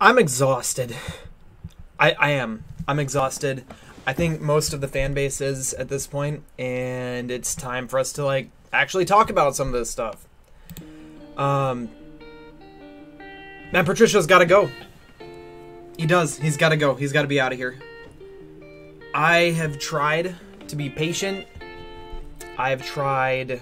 I'm exhausted. I, I am. I'm exhausted. I think most of the fan base is at this point, and it's time for us to like actually talk about some of this stuff. Um, man, Patricia's got to go. He does. He's got to go. He's got to be out of here. I have tried to be patient. I've tried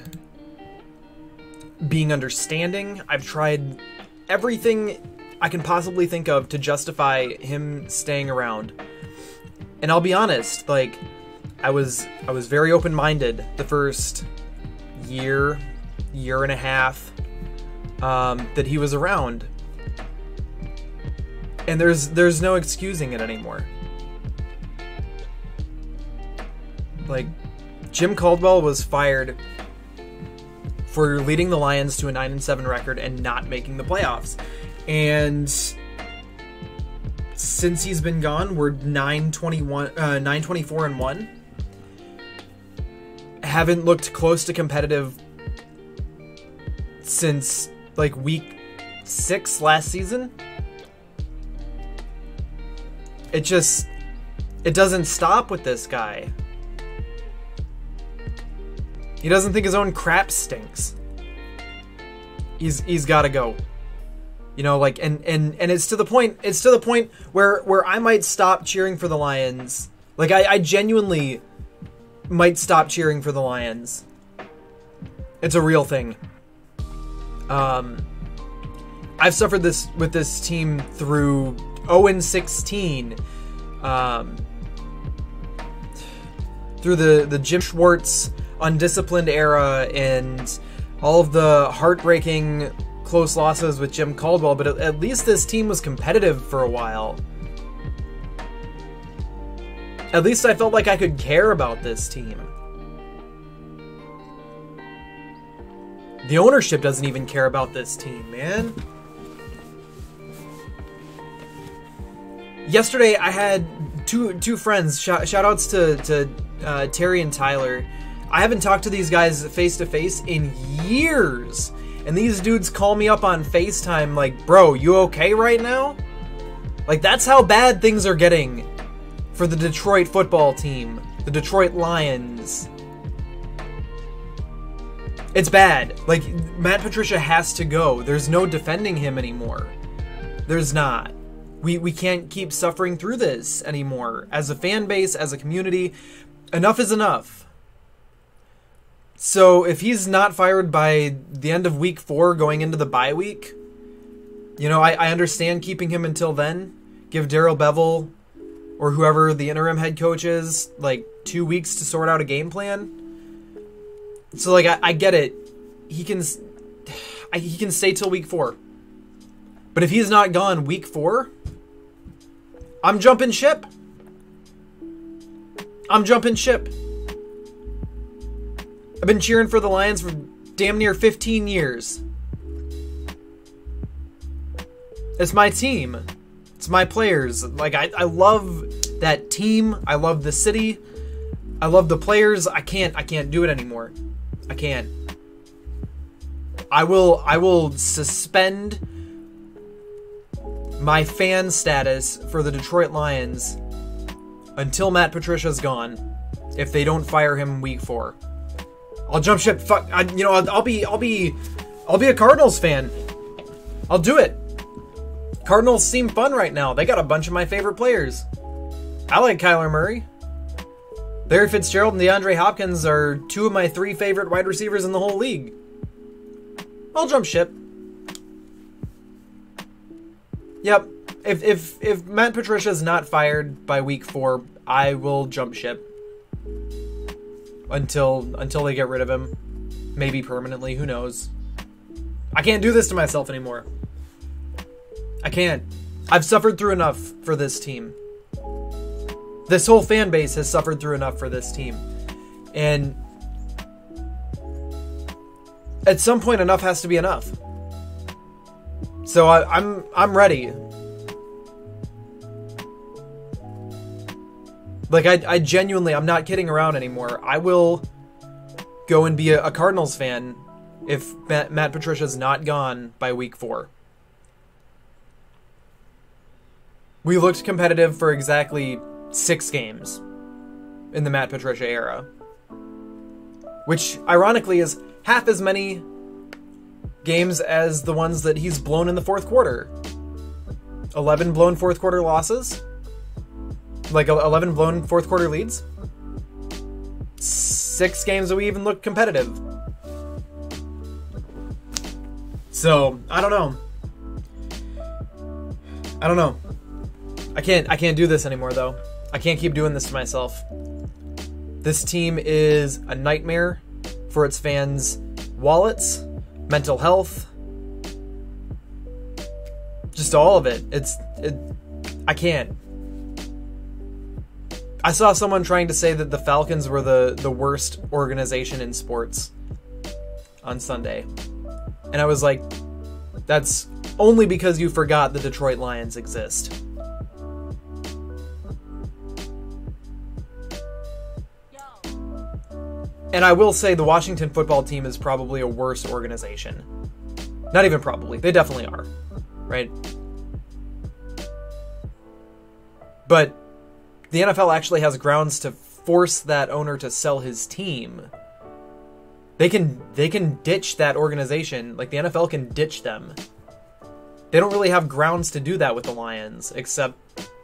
being understanding. I've tried everything I can possibly think of to justify him staying around. And I'll be honest, like I was I was very open-minded the first year, year and a half um, that he was around. And there's there's no excusing it anymore. Like Jim Caldwell was fired for leading the Lions to a 9 and 7 record and not making the playoffs. And since he's been gone, we're 921 uh, 924 and 1. Haven't looked close to competitive since like week 6 last season. It just it doesn't stop with this guy. He doesn't think his own crap stinks. He's he's got to go. You know, like and and and it's to the point. It's to the point where where I might stop cheering for the Lions. Like I, I genuinely might stop cheering for the Lions. It's a real thing. Um, I've suffered this with this team through 0 and 16. Um, through the the Jim Schwartz undisciplined era and all of the heartbreaking close losses with Jim Caldwell, but at least this team was competitive for a while. At least I felt like I could care about this team. The ownership doesn't even care about this team, man. Yesterday, I had two two friends. Shout, shout outs to to uh, Terry and Tyler. I haven't talked to these guys face to face in years. And these dudes call me up on FaceTime like, bro, you okay right now? Like, that's how bad things are getting for the Detroit football team, the Detroit Lions. It's bad. Like, Matt Patricia has to go. There's no defending him anymore. There's not. We, we can't keep suffering through this anymore. As a fan base, as a community, enough is enough. So if he's not fired by the end of week four, going into the bye week, you know, I, I understand keeping him until then. Give Darrell Bevell or whoever the interim head coach is like two weeks to sort out a game plan. So like I, I get it, he can I, he can stay till week four. But if he's not gone week four, I'm jumping ship. I'm jumping ship. I've been cheering for the Lions for damn near 15 years. It's my team. It's my players. Like I, I love that team. I love the city. I love the players. I can't I can't do it anymore. I can't. I will I will suspend my fan status for the Detroit Lions until Matt Patricia's gone if they don't fire him week 4. I'll jump ship. Fuck, I, you know, I'll, I'll be, I'll be, I'll be a Cardinals fan. I'll do it. Cardinals seem fun right now. They got a bunch of my favorite players. I like Kyler Murray. Larry Fitzgerald and DeAndre Hopkins are two of my three favorite wide receivers in the whole league. I'll jump ship. Yep. If if if Matt Patricia is not fired by week four, I will jump ship until until they get rid of him. Maybe permanently, who knows. I can't do this to myself anymore. I can't. I've suffered through enough for this team. This whole fan base has suffered through enough for this team. And at some point enough has to be enough. So I, I'm I'm ready. Like I, I genuinely, I'm not kidding around anymore. I will go and be a, a Cardinals fan if Matt, Matt Patricia's not gone by week four. We looked competitive for exactly six games in the Matt Patricia era, which ironically is half as many games as the ones that he's blown in the fourth quarter. 11 blown fourth quarter losses, like 11 blown fourth quarter leads. Six games that we even looked competitive. So, I don't know. I don't know. I can't I can't do this anymore though. I can't keep doing this to myself. This team is a nightmare for its fans' wallets, mental health, just all of it. It's it, I can't. I saw someone trying to say that the Falcons were the the worst organization in sports on Sunday. And I was like that's only because you forgot the Detroit Lions exist. And I will say the Washington football team is probably a worse organization. Not even probably, they definitely are. Right? But the NFL actually has grounds to force that owner to sell his team. They can they can ditch that organization, like the NFL can ditch them. They don't really have grounds to do that with the Lions except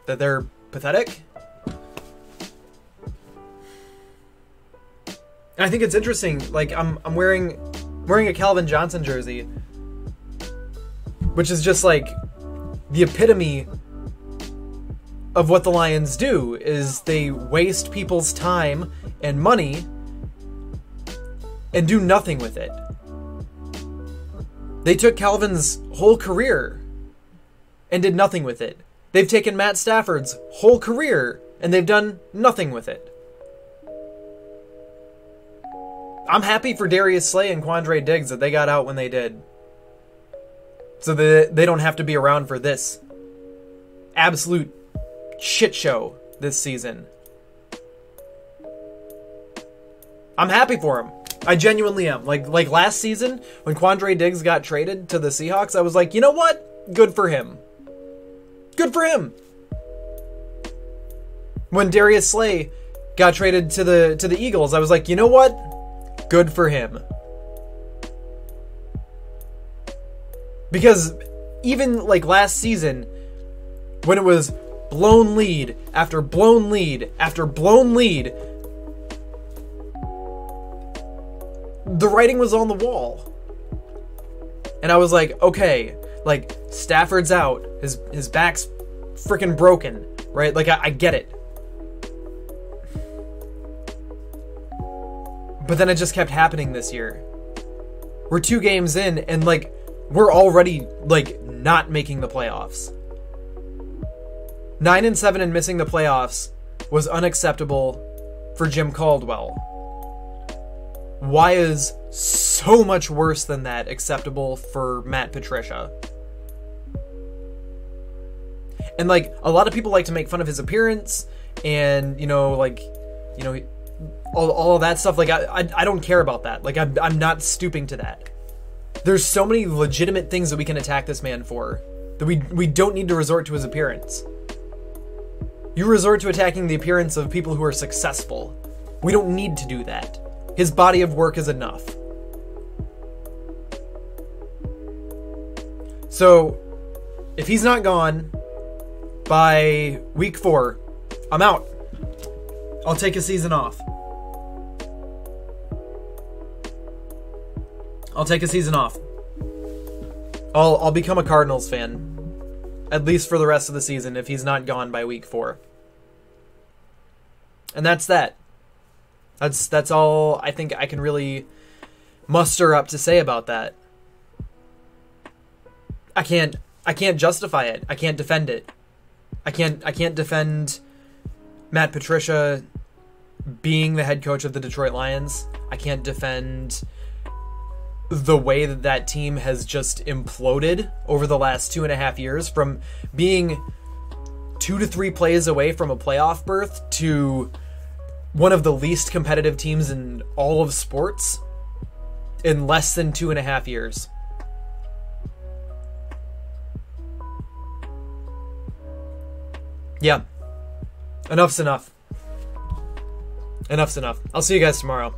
that they're pathetic And I think it's interesting. Like I'm I'm wearing wearing a Calvin Johnson jersey, which is just like the epitome of what the Lions do is they waste people's time and money and do nothing with it. They took Calvin's whole career and did nothing with it. They've taken Matt Stafford's whole career and they've done nothing with it. I'm happy for Darius Slay and Quandre Diggs that they got out when they did. So that they don't have to be around for this absolute shit show this season. I'm happy for him. I genuinely am. Like like last season when Quandre Diggs got traded to the Seahawks, I was like, "You know what? Good for him. Good for him." When Darius Slay got traded to the to the Eagles, I was like, "You know what? Good for him. Because even like last season, when it was blown lead after blown lead after blown lead, the writing was on the wall. And I was like, okay, like Stafford's out, his his back's freaking broken, right? Like I, I get it. But then it just kept happening this year. We're two games in, and like, we're already like not making the playoffs. Nine and seven and missing the playoffs was unacceptable for Jim Caldwell. Why is so much worse than that acceptable for Matt Patricia? And like a lot of people like to make fun of his appearance and you know like you know all, all that stuff. Like I, I, I don't care about that. Like I'm, I'm not stooping to that. There's so many legitimate things that we can attack this man for that we we don't need to resort to his appearance. You resort to attacking the appearance of people who are successful. We don't need to do that. His body of work is enough. So, if he's not gone by week four, I'm out. I'll take a season off. I'll take a season off. I'll I'll become a Cardinals fan. At least for the rest of the season if he's not gone by week 4. And that's that. That's that's all I think I can really muster up to say about that. I can't I can't justify it. I can't defend it. I can't I can't defend Matt Patricia being the head coach of the Detroit Lions. I can't defend the way that that team has just imploded over the last two and a half years from being two to three plays away from a playoff berth to one of the least competitive teams in all of sports in less than two and a half years. Yeah. Enough's enough. Enough's enough. I'll see you guys tomorrow.